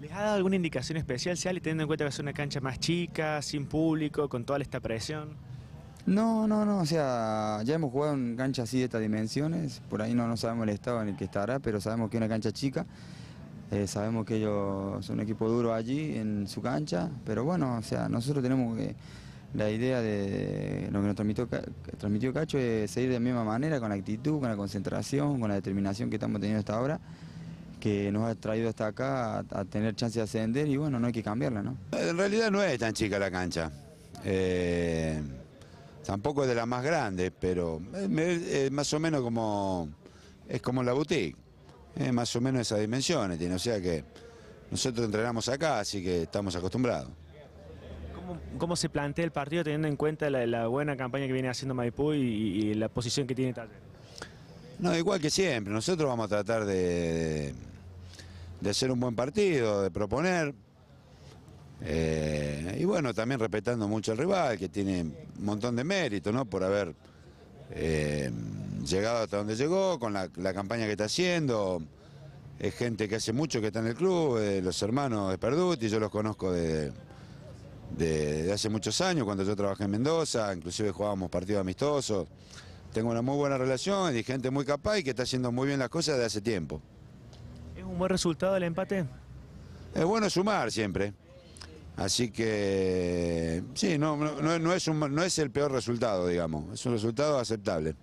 ¿Les ha dado alguna indicación especial, Ciali, teniendo en cuenta que es una cancha más chica, sin público, con toda esta presión? No, no, no, o sea, ya hemos jugado en cancha así de estas dimensiones, por ahí no, no sabemos el estado en el que estará, pero sabemos que es una cancha chica, eh, sabemos que ellos son un equipo duro allí en su cancha, pero bueno, o sea, nosotros tenemos que, la idea de lo que nos transmitió, transmitió Cacho es seguir de la misma manera, con la actitud, con la concentración, con la determinación que estamos teniendo hasta ahora, que nos ha traído hasta acá a, a tener chance de ascender y bueno, no hay que cambiarla, ¿no? En realidad no es tan chica la cancha. Eh, tampoco es de las más grandes, pero es, más o menos como es como la boutique. Es más o menos esas dimensiones tiene, o sea que nosotros entrenamos acá, así que estamos acostumbrados. ¿Cómo, cómo se plantea el partido teniendo en cuenta la, la buena campaña que viene haciendo Maipú y, y la posición que tiene Talleres? No, igual que siempre, nosotros vamos a tratar de, de hacer un buen partido, de proponer. Eh, y bueno, también respetando mucho al rival, que tiene un montón de mérito, ¿no? Por haber eh, llegado hasta donde llegó, con la, campaña que está haciendo. Es gente que hace mucho que está en el club, eh, los hermanos de Perduti, yo los conozco de, de- de hace muchos años, cuando yo trabajé en Mendoza, inclusive jugábamos partidos amistosos. Tengo una muy buena relación y gente muy capaz y que está haciendo muy bien las cosas desde hace tiempo. ¿Es un buen resultado el empate? Es bueno sumar siempre. Así que sí, no, no, es no es el peor resultado, digamos. Es un resultado aceptable.